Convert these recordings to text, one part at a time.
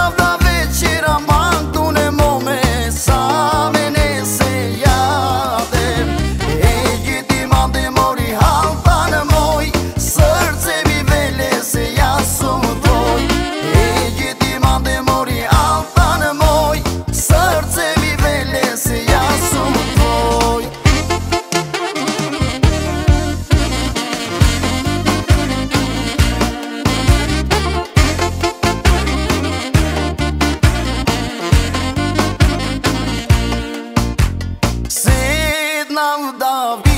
of final da vida.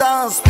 dance.